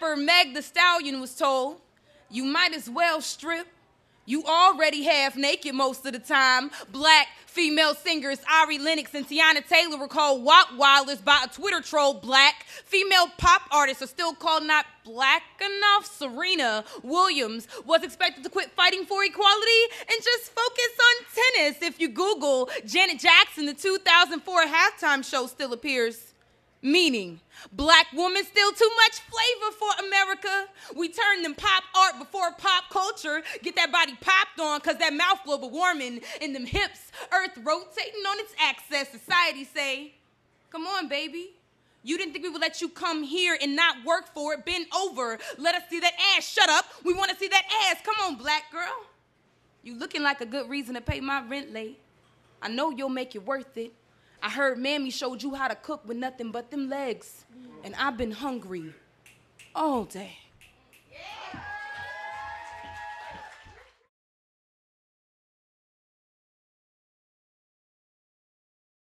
Rapper Meg the Stallion was told, you might as well strip. You already half naked most of the time. Black female singers Ari Lennox and Teyana Taylor were called Wop Wilders by a Twitter troll. Black female pop artists are still called not black enough. Serena Williams was expected to quit fighting for equality and just focus on tennis. If you Google Janet Jackson, the 2004 halftime show still appears. Meaning, black woman still too much flavor for America. We turn them pop art before pop culture. Get that body popped on, cause that mouth global warming and them hips, earth rotating on its axis. Society say, come on, baby. You didn't think we would let you come here and not work for it. Bend over. Let us see that ass. Shut up. We want to see that ass. Come on, black girl. You looking like a good reason to pay my rent late. I know you'll make it worth it. I heard Mammy showed you how to cook with nothing but them legs. And I've been hungry all day.